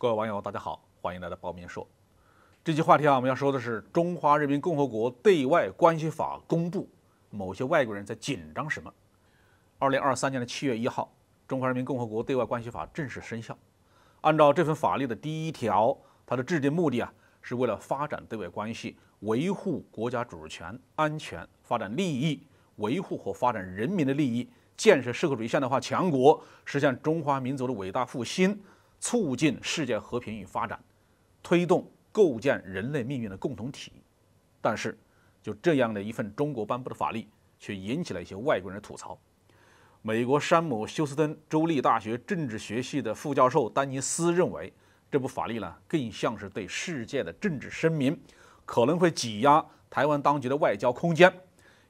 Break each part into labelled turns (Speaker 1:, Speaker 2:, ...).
Speaker 1: 各位网友，大家好，欢迎来到报面说。这期话题啊，我们要说的是《中华人民共和国对外关系法》公布，某些外国人在紧张什么？二零二三年的七月一号，《中华人民共和国对外关系法》正式生效。按照这份法律的第一条，它的制定目的啊，是为了发展对外关系，维护国家主权、安全、发展利益，维护和发展人民的利益，建设社会主义现代化强国，实现中华民族的伟大复兴。促进世界和平与发展，推动构建人类命运的共同体。但是，就这样的一份中国颁布的法律，却引起了一些外国人的吐槽。美国山姆休斯敦州立大学政治学系的副教授丹尼斯认为，这部法律呢，更像是对世界的政治声明，可能会挤压台湾当局的外交空间，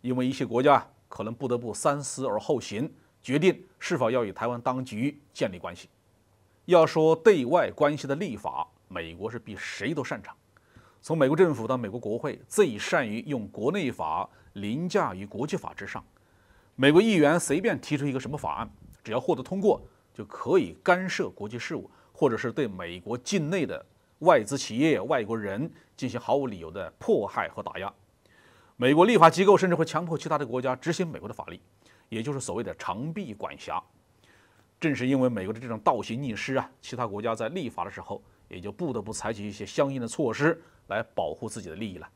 Speaker 1: 因为一些国家可能不得不三思而后行，决定是否要与台湾当局建立关系。要说对外关系的立法，美国是比谁都擅长。从美国政府到美国国会，最善于用国内法凌驾于国际法之上。美国议员随便提出一个什么法案，只要获得通过，就可以干涉国际事务，或者是对美国境内的外资企业、外国人进行毫无理由的迫害和打压。美国立法机构甚至会强迫其他的国家执行美国的法律，也就是所谓的长臂管辖。正是因为美国的这种倒行逆施啊，其他国家在立法的时候也就不得不采取一些相应的措施来保护自己的利益了。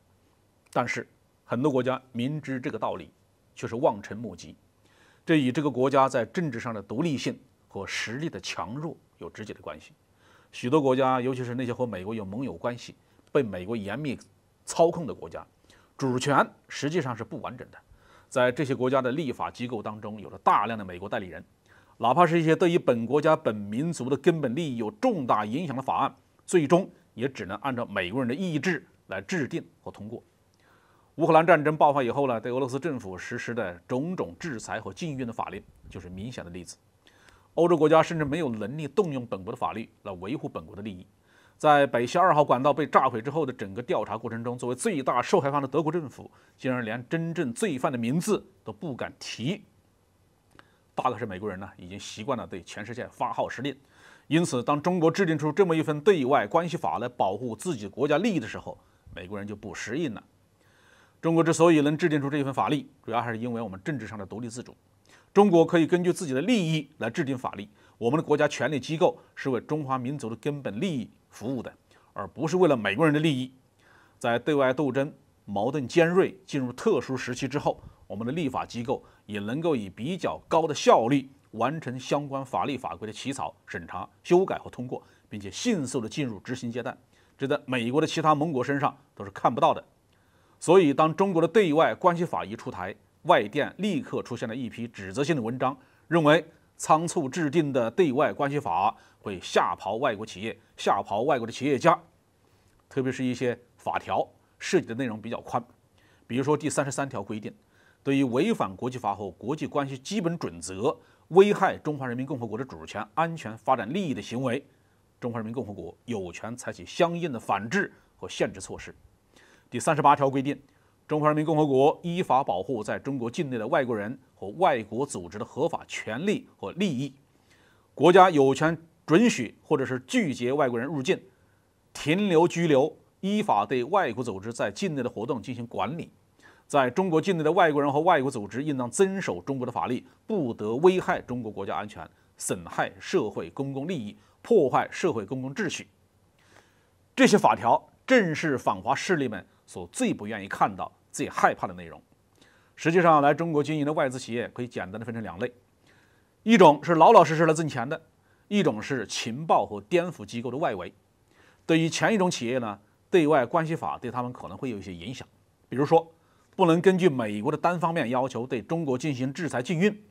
Speaker 1: 但是很多国家明知这个道理，却是望尘莫及，这与这个国家在政治上的独立性和实力的强弱有直接的关系。许多国家，尤其是那些和美国有盟友关系、被美国严密操控的国家，主权实际上是不完整的。在这些国家的立法机构当中，有着大量的美国代理人。哪怕是一些对于本国家、本民族的根本利益有重大影响的法案，最终也只能按照美国人的意志来制定和通过。乌克兰战争爆发以后呢，对俄罗斯政府实施的种种制裁和禁运的法令就是明显的例子。欧洲国家甚至没有能力动用本国的法律来维护本国的利益。在北溪二号管道被炸毁之后的整个调查过程中，作为最大受害方的德国政府，竟然连真正罪犯的名字都不敢提。大概是美国人呢，已经习惯了对全世界发号施令，因此，当中国制定出这么一份对外关系法来保护自己国家利益的时候，美国人就不适应了。中国之所以能制定出这一份法律，主要还是因为我们政治上的独立自主。中国可以根据自己的利益来制定法律，我们的国家权力机构是为中华民族的根本利益服务的，而不是为了美国人的利益。在对外斗争矛盾尖锐、进入特殊时期之后。我们的立法机构也能够以比较高的效率完成相关法律法规的起草、审查、修改和通过，并且迅速的进入执行阶段，这在美国的其他盟国身上都是看不到的。所以，当中国的对外关系法一出台，外电立刻出现了一批指责性的文章，认为仓促制定的对外关系法会吓跑外国企业、吓跑外国的企业家，特别是一些法条涉及的内容比较宽，比如说第三十三条规定。对于违反国际法和国际关系基本准则、危害中华人民共和国的主权、安全、发展利益的行为，中华人民共和国有权采取相应的反制和限制措施。第三十八条规定，中华人民共和国依法保护在中国境内的外国人和外国组织的合法权利和利益，国家有权准许或者是拒绝外国人入境、停留、拘留，依法对外国组织在境内的活动进行管理。在中国境内的外国人和外国组织应当遵守中国的法律，不得危害中国国家安全、损害社会公共利益、破坏社会公共秩序。这些法条正是反华势力们所最不愿意看到、最害怕的内容。实际上，来中国经营的外资企业可以简单的分成两类：一种是老老实实来挣钱的，一种是情报和颠覆机构的外围。对于前一种企业呢，对外关系法对他们可能会有一些影响，比如说。不能根据美国的单方面要求对中国进行制裁禁运，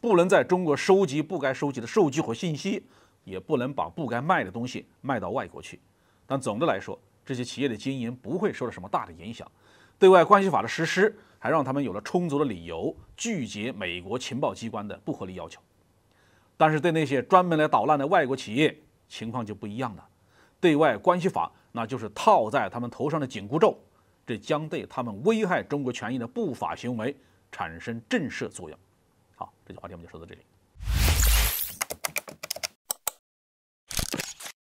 Speaker 1: 不能在中国收集不该收集的数据和信息，也不能把不该卖的东西卖到外国去。但总的来说，这些企业的经营不会受到什么大的影响。对外关系法的实施，还让他们有了充足的理由拒绝美国情报机关的不合理要求。但是对那些专门来捣乱的外国企业，情况就不一样了。对外关系法那就是套在他们头上的紧箍咒。这将对他们危害中国权益的不法行为产生震慑作用。好，这句话题我们就说到这里。